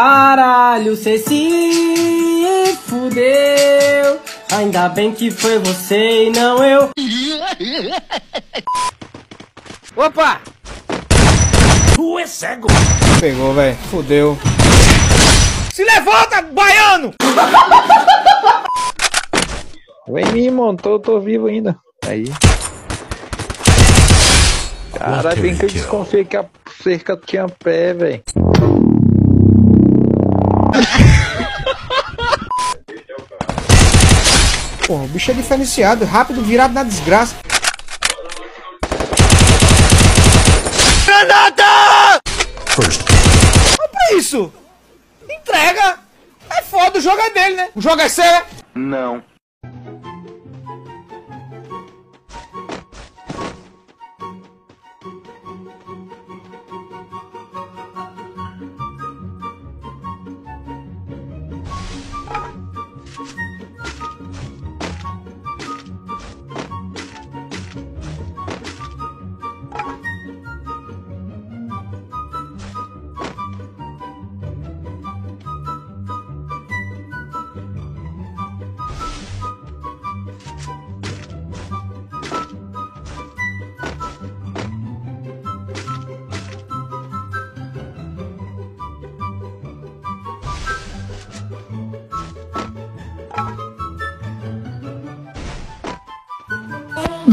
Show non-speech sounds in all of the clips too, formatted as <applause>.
Caralho, cê se fudeu. Ainda bem que foi você e não eu. <laughs> Opa! Tu é cego. Pegou, velho. Fudeu. Se levanta, baiano! <laughs> Vem me montou, tô vivo ainda. Aí. Caralho, bem que eu desconfiei que a cerca tinha pé, velho. Bicho é diferenciado, rápido, virado na desgraça. Granada! Olha pra isso! Entrega! É foda, o jogo é dele, né? O jogo é seu, é? Não.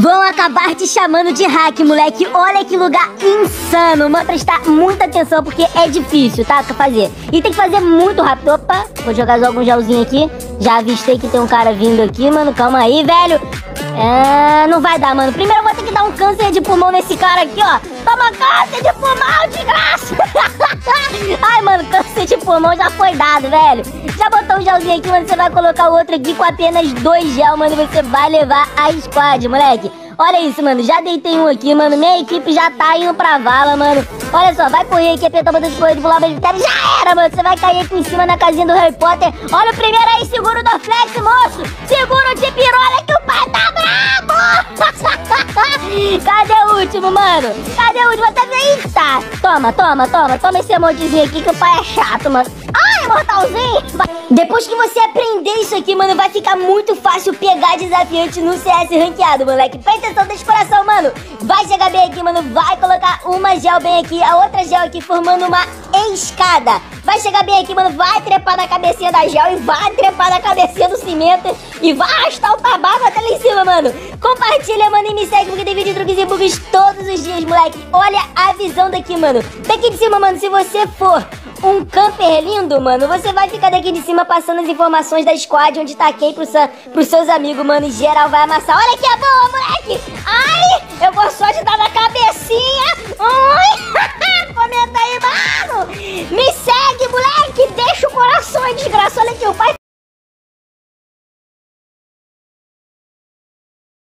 Vão acabar te chamando de hack, moleque. Olha que lugar insano. Mano, prestar muita atenção porque é difícil, tá? Fazer. E tem que fazer muito rápido. Opa, vou jogar algum gelzinho aqui. Já avistei que tem um cara vindo aqui, mano. Calma aí, velho. É, não vai dar, mano. Primeiro eu vou ter que dar um câncer de pulmão nesse cara aqui, ó. Toma câncer de pulmão, de graça. <laughs> Ai, mano, câncer de pulmão já foi dado, velho. Já botou um gelzinho aqui, mano. Você vai colocar o outro aqui com apenas dois gel, mano. E você vai levar a squad, moleque. Olha isso, mano. Já deitei um aqui, mano. Minha equipe já tá indo pra vala, mano. Olha só, vai correr aqui, apertar o botão de correr do pular militar. Já era, mano. Você vai cair aqui em cima na casinha do Harry Potter. Olha o primeiro aí, seguro do flex, moço. Seguro de pirola que o pai tá brabo. <laughs> Cadê o último, mano? Cadê o último? Eita! Toma, toma, toma. Toma esse emotezinho aqui que o pai é chato, mano. Mortalzinho! Depois que você aprender isso aqui, mano, vai ficar muito fácil pegar desafiante no CS ranqueado, moleque. Presta atenção desse coração, mano. Vai chegar bem aqui, mano. Vai colocar uma gel bem aqui, a outra gel aqui formando uma escada. Vai chegar bem aqui, mano. Vai trepar na cabecinha da gel e vai trepar na cabecinha do cimento. E vai arrastar o tabaco até lá em cima, mano. Compartilha, mano, e me segue porque tem vídeo de truques e bugs todos os dias, moleque. Olha a visão daqui, mano. Daqui de cima, mano, se você for um camper lindo, mano, você vai ficar daqui de cima passando as informações da squad onde taquei pro seu, pros seus amigos, mano. E geral vai amassar. Olha que é boa, moleque! Ai,